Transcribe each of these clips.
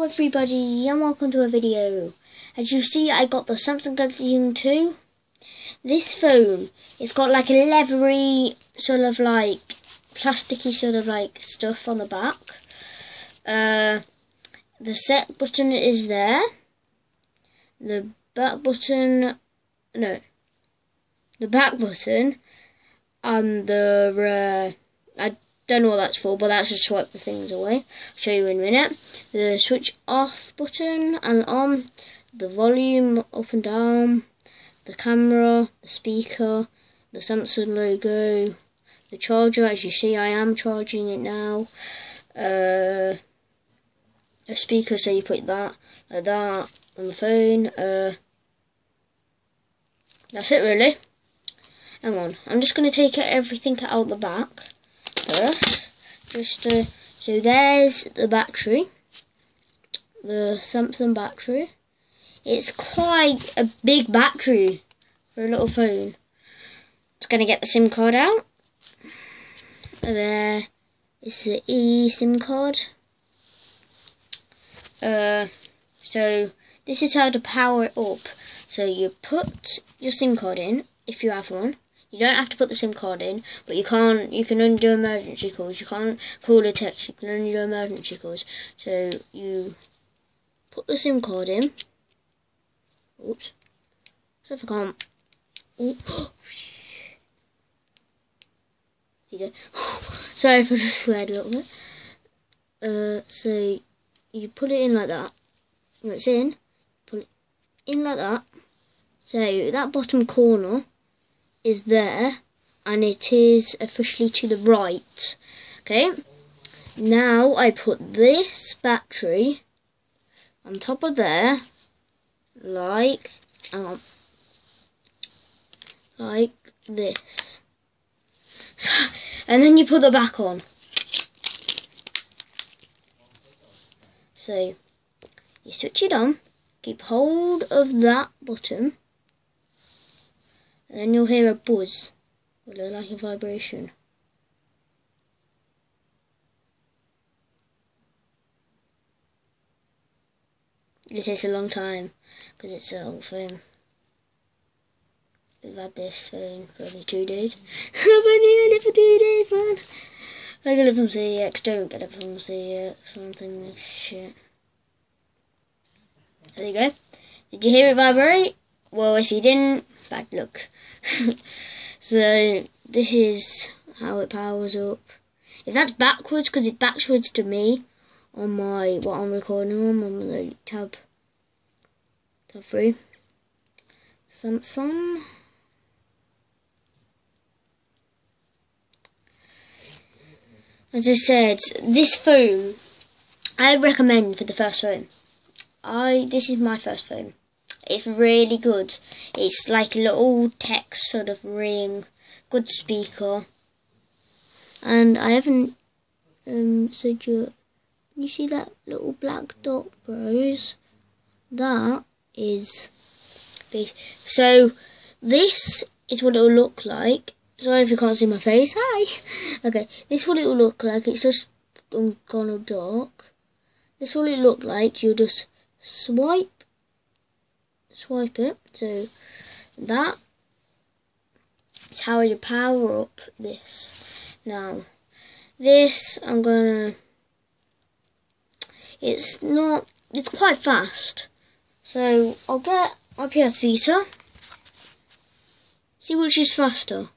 Hello everybody and welcome to a video. As you see I got the Samsung Galaxy Young 2. This phone, it's got like a leathery sort of like plasticky sort of like stuff on the back. Uh, the set button is there. The back button, no, the back button and the, uh, I don't know what that's for, but that's to swipe the things away. I'll show you in a minute. The switch off button and on, the volume up and down, the camera, the speaker, the Samsung logo, the charger. As you see, I am charging it now. Uh, a speaker, so you put that like that on the phone. Uh, that's it, really. Hang on, I'm just going to take everything out the back first. Just uh, so there's the battery, the Samsung battery. It's quite a big battery for a little phone. It's gonna get the SIM card out. There is the e SIM card. Uh, so this is how to power it up. So you put your SIM card in if you have one. You don't have to put the SIM card in, but you can't. You can only do emergency calls. You can't call a text. You can only do emergency calls. So you put the SIM card in. Oops. So if I can't. Oh. There you go. Sorry if I just sweared a little bit. Uh, so you put it in like that. When it's in, put it in like that. So that bottom corner is there and it is officially to the right. Okay, now I put this battery on top of there, like, um, like this. and then you put the back on. So, you switch it on, keep hold of that button, and then you'll hear a buzz, or look like a vibration. It takes a long time, because it's an old phone. We've had this phone for only two days. I've only had it for two days, man. I get it from CEX, don't get it from CEX, something like shit. There you go. Did you hear it vibrate? Well, if you didn't, bad luck. so, this is how it powers up. If that's backwards, because it's backwards to me on my, what I'm recording on, on the tab, tab 3. Samsung. As I said, this phone, I recommend for the first phone. I this is my first phone. It's really good. It's like a little text sort of ring, good speaker. And I haven't um said you you see that little black dot bros? That is. So this is what it will look like Sorry if you can't see my face. Hi. Okay, this is what it will look like. It's just of dark. This is what it look like. You just swipe, swipe it. So that is how you power up this. Now, this I'm gonna. It's not. It's quite fast. So I'll get my PS Vita. See which is faster.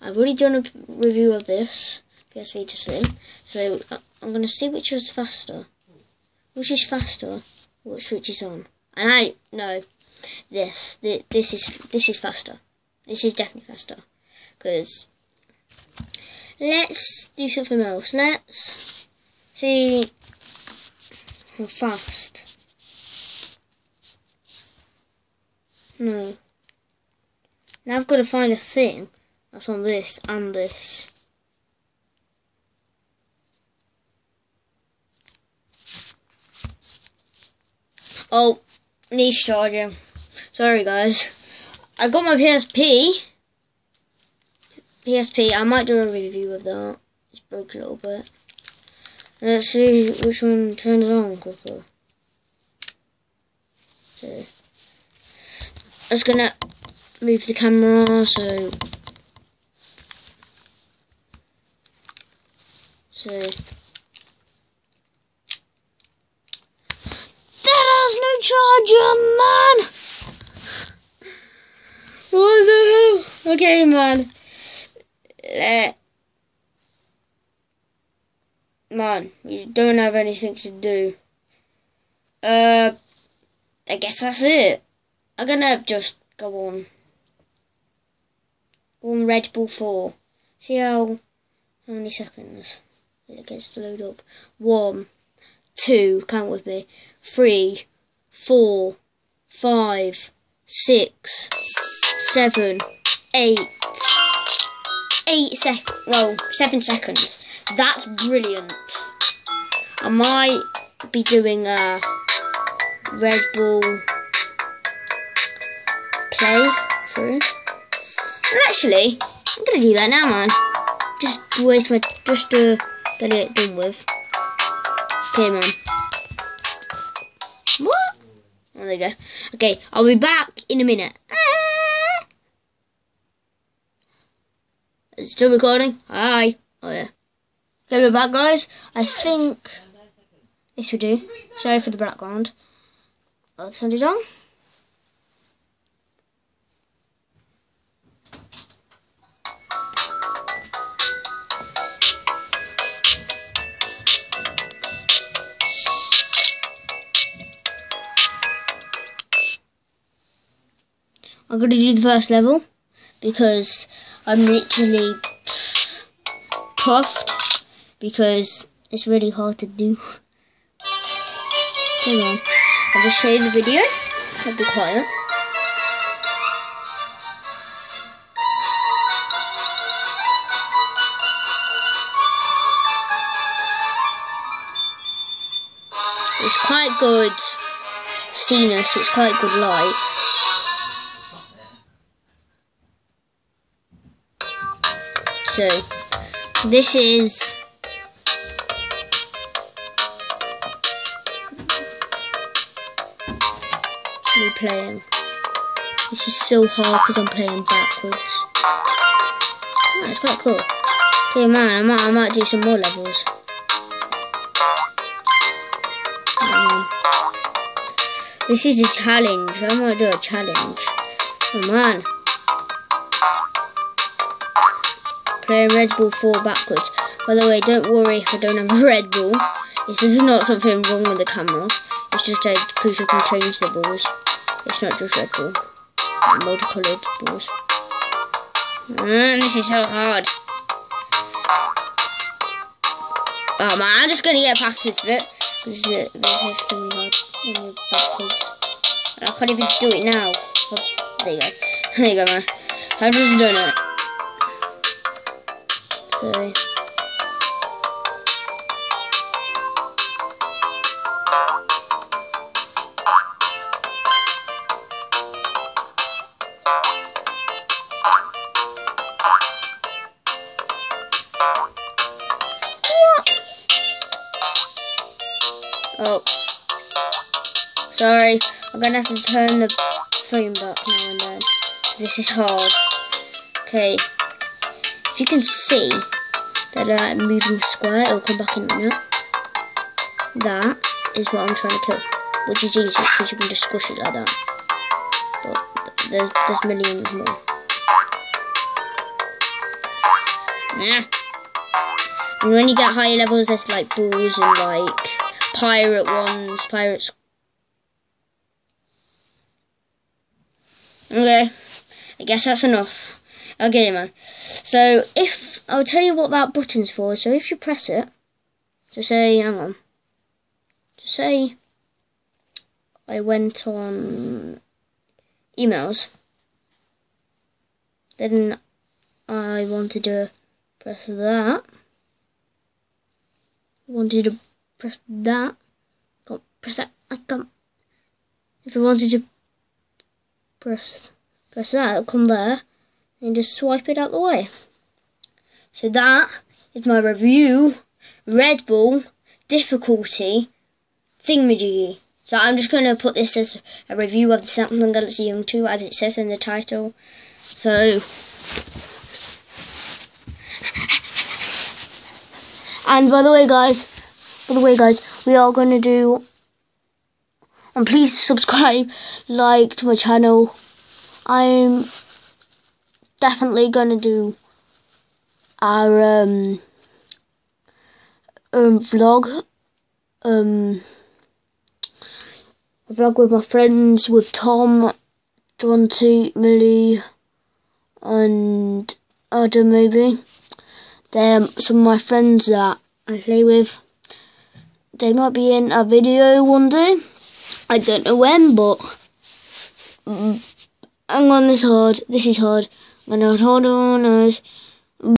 I've already done a review of this PS Vita Slim, so uh, I'm to see which was faster. Which is faster? Which switch is on? And I know this. This is this is faster. This is definitely faster. Because let's do something else. Let's see how fast. No. Now I've got to find a thing that's on this and this. Oh, needs charging. Sorry guys. I got my PSP. PSP, I might do a review of that. It's broke a little bit. Let's see which one turns on quicker. So, I was gonna move the camera so so that has no charger, man. What the hell? Okay, man. Let man, we don't have anything to do. Uh, I guess that's it. I'm gonna just go on. Go on Red Ball 4. See how, how many seconds it gets to load up. One, two, count with me. Three, four, five, six, seven, eight. Eight sec, well, seven seconds. That's brilliant. I might be doing a Red Ball play through. Actually, I'm gonna do that now, man. Just waste my, just to get it done with. Okay, man. There you go. Okay, I'll be back in a minute. Still recording? Hi. Oh yeah. Okay, we're back, guys. I think this will do. Sorry for the background. I'll turn it on. I'm going to do the first level because I'm literally puffed because it's really hard to do. Come on. I'll just show you the video. I'll be quiet. It's quite good scenery, it's quite good light. So, this is me playing. This is so hard because I'm playing backwards. Oh, it's quite cool. Okay, man, I might, I might do some more levels. Um, this is a challenge. I might do a challenge. Come man. Playing Red Ball 4 backwards. By the way, don't worry if I don't have a Red Ball. This is not something wrong with the camera. It's just because you can change the balls. It's not just red ball. Multicolored balls. Mm, this is so hard. Oh man, I'm just gonna get past this bit. This is it. This is really hard. Backwards. I can't even do it now. Oh, there you go. There you go, man. I've just done it. So. Oh. Sorry, I'm gonna have to turn the frame back now and then. This is hard. Okay. If you can see that I'm uh, moving square, it'll come back in minute. That is what I'm trying to kill. Which is easy because you can just squish it like that. But there's there's millions more. Yeah. And when you get higher levels, there's like balls and like pirate ones, pirates. Okay, I guess that's enough. Okay, man. So if I'll tell you what that button's for. So if you press it, to say, hang on, to say I went on emails, then I wanted to press that. Wanted to press that. Can't press that. I can't. If I wanted to press press that, it'll come there and just swipe it out the way. So that is my review Red Ball difficulty thingamajiggy. So I'm just going to put this as a review of the Samsung Galaxy Young 2 as it says in the title. So, and by the way guys, by the way guys, we are going to do, and please subscribe, like to my channel. I'm definitely going to do our um, um vlog um a vlog with my friends with Tom, John T, Millie and Adam maybe. They're some of my friends that I play with. They might be in a video one day. I don't know when but mm, I'm on this hard. This is hard. I'm gonna hold on nose.